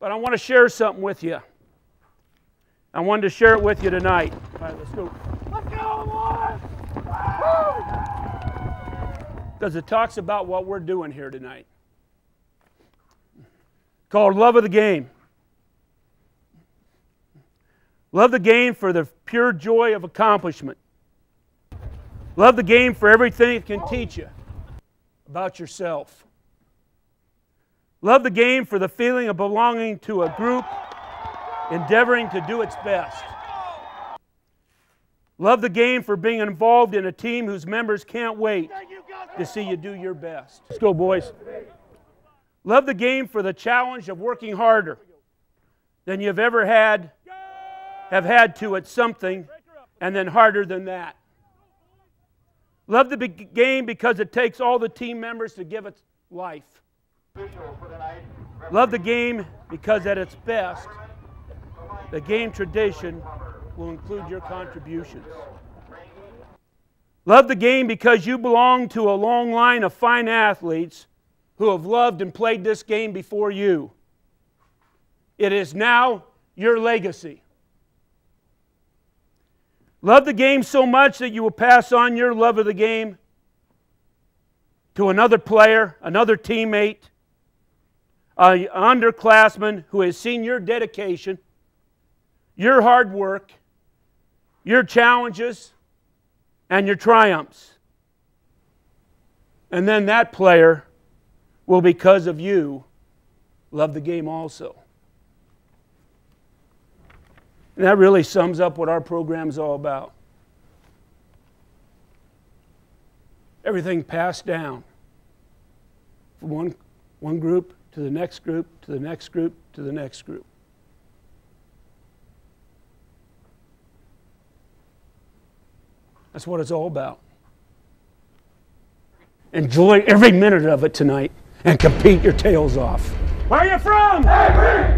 But I want to share something with you. I wanted to share it with you tonight. All right, let's go. Let's go! Because it talks about what we're doing here tonight. Called Love of the Game. Love the game for the pure joy of accomplishment. Love the game for everything it can teach you about yourself. Love the game for the feeling of belonging to a group endeavoring to do its best. Love the game for being involved in a team whose members can't wait to see you do your best. Let's go, boys. Love the game for the challenge of working harder than you've ever had, have had to at something, and then harder than that. Love the game because it takes all the team members to give it life. Love the game because at its best, the game tradition will include your contributions. Love the game because you belong to a long line of fine athletes who have loved and played this game before you. It is now your legacy. Love the game so much that you will pass on your love of the game to another player, another teammate, an underclassman who has seen your dedication, your hard work, your challenges, and your triumphs. And then that player will, because of you, love the game also. And that really sums up what our program is all about. Everything passed down from one, one group to the next group, to the next group, to the next group. That's what it's all about. Enjoy every minute of it tonight and compete your tails off. Where are you from? Avery!